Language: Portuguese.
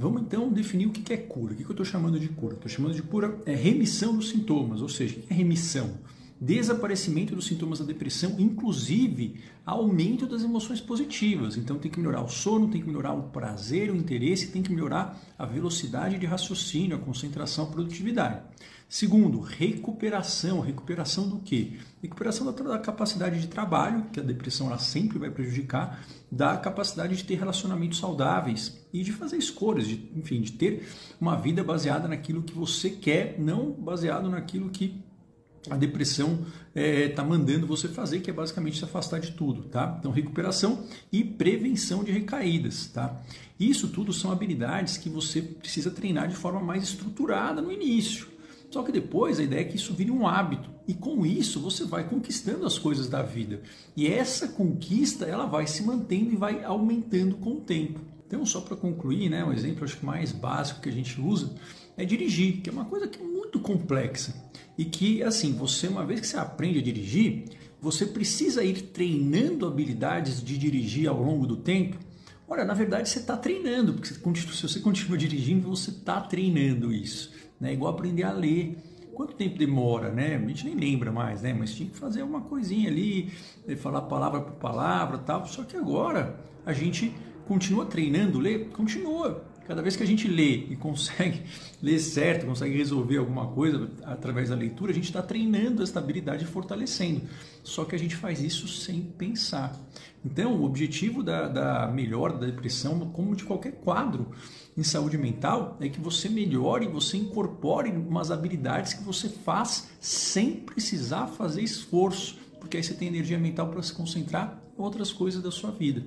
Vamos então definir o que é cura. O que eu estou chamando de cura? Estou chamando de cura é remissão dos sintomas, ou seja, o que é remissão? Desaparecimento dos sintomas da depressão, inclusive aumento das emoções positivas. Então tem que melhorar o sono, tem que melhorar o prazer, o interesse, tem que melhorar a velocidade de raciocínio, a concentração, a produtividade. Segundo, recuperação. Recuperação do quê? Recuperação da, da capacidade de trabalho, que a depressão ela sempre vai prejudicar, da capacidade de ter relacionamentos saudáveis e de fazer escolhas, de, enfim, de ter uma vida baseada naquilo que você quer, não baseado naquilo que a depressão está é, tá mandando você fazer, que é basicamente se afastar de tudo, tá? Então, recuperação e prevenção de recaídas, tá? Isso tudo são habilidades que você precisa treinar de forma mais estruturada no início. Só que depois a ideia é que isso vire um hábito e com isso você vai conquistando as coisas da vida. E essa conquista ela vai se mantendo e vai aumentando com o tempo. Então, só para concluir, né, um exemplo acho que mais básico que a gente usa é dirigir, que é uma coisa que é muito complexa e que assim, você uma vez que você aprende a dirigir, você precisa ir treinando habilidades de dirigir ao longo do tempo. Olha, na verdade você está treinando, porque se você continua dirigindo, você está treinando isso né? Igual aprender a ler. Quanto tempo demora, né? A gente nem lembra mais, né? Mas tinha que fazer uma coisinha ali, eh, falar palavra por palavra, tal. Só que agora a gente continua treinando, ler, continua. Cada vez que a gente lê e consegue ler certo, consegue resolver alguma coisa através da leitura, a gente está treinando essa habilidade e fortalecendo. Só que a gente faz isso sem pensar. Então, o objetivo da, da melhora da depressão, como de qualquer quadro em saúde mental, é que você melhore, você incorpore umas habilidades que você faz sem precisar fazer esforço, porque aí você tem energia mental para se concentrar em outras coisas da sua vida.